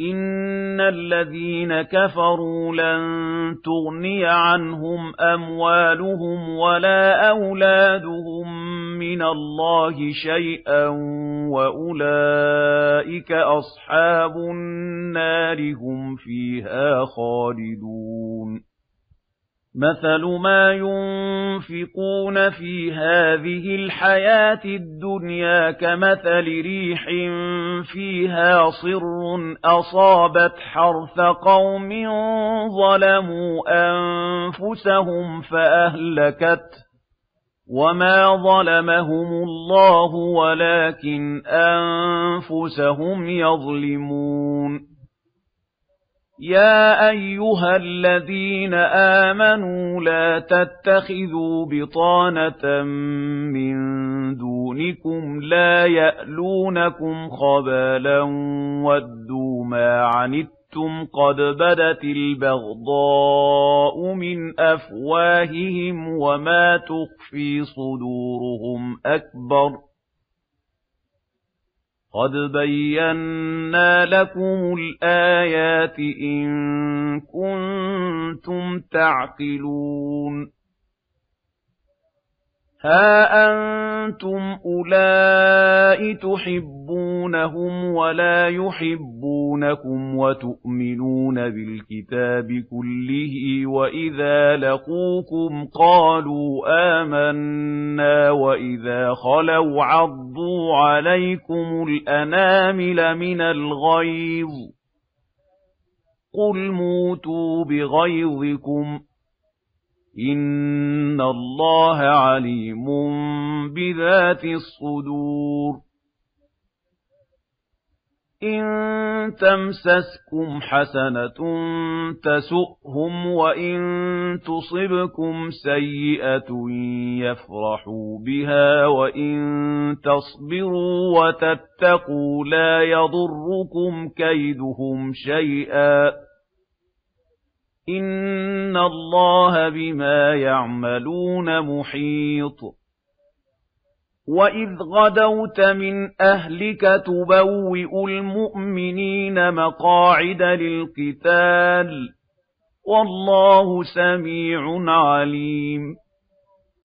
إِنَّ الَّذِينَ كَفَرُوا لَن تُغْنِيَ عَنْهُمْ أَمْوَالُهُمْ وَلَا أَوْلَادُهُم مِّنَ اللَّهِ شَيْئًا وَأُولَٰئِكَ أَصْحَابُ النَّارِ هُمْ فِيهَا خَالِدُونَ مَثَلُ مَا يُنفِقُونَ فِي هَٰذِهِ الْحَيَاةِ الدُّنْيَا كَمَثَلِ رِيحٍ فِيهَا صِرٌّ أَصَابَتْ حَرْثَ قَوْمٍ ظَلَمُوا أَنفُسَهُمْ فَأَهْلَكَتْهُ وَمَا ظَلَمَهُمُ اللَّهُ وَلَٰكِنْ أَنفُسَهُمْ يَظْلِمُونَ يَا أَيُّهَا الَّذِينَ آمَنُوا لَا تَتَّخِذُوا بِطَانَةً مِّن دُونِكُمْ لَا يَأْلُونَكُمْ خَبَالًا وَدُّوا مَا عَنِتُّمْ قَدْ بَدَتِ الْبَغْضَاءُ مِنْ أَفْوَاهِهِمْ وَمَا تُخْفِي صُدُورُهُمْ أَكْبَرُ قَدْ بَيَّنَّا لَكُمُ الْآيَاتِ إِن كُنتُمْ تَعْقِلُونَ هَا أَنتُمْ أُولَاءِ تُحِبُّونَهُمْ وَلَا يُحِبُّونَكُمْ وَتُؤْمِنُونَ بِالْكِتَابِ كُلِّهِ وَإِذَا لَقُوكُمْ قَالُوا آمَنَّا وَإِذَا خَلَوْا عَضُّوا عَلَيْكُمُ الْأَنَامِلَ مِنَ الْغَيْظِ قُلْ مُوتُوا بِغَيْظِكُمْ إِنَّ اللَّهَ عَلِيمٌ بِذَاتِ الصُّدُورِ إِن تَمْسَسْكُمْ حَسَنَةٌ تَسُؤْهُمْ وَإِن تُصِبْكُمْ سَيِّئَةٌ يَفْرَحُوا بِهَا وَإِن تَصْبِرُوا وَتَتَّقُوا لَا يَضُرُّكُمْ كَيْدُهُمْ شَيْئًا إِنَّ اللَّهَ بِمَا يَعْمَلُونَ مُحِيطٌ وَإِذْ غَدَوْتَ مِنْ أَهْلِكَ تُبَوِّئُ الْمُؤْمِنِينَ مَقَاعِدَ لِلْقِتَالِ وَاللَّهُ سَمِيعٌ عَلِيمٌ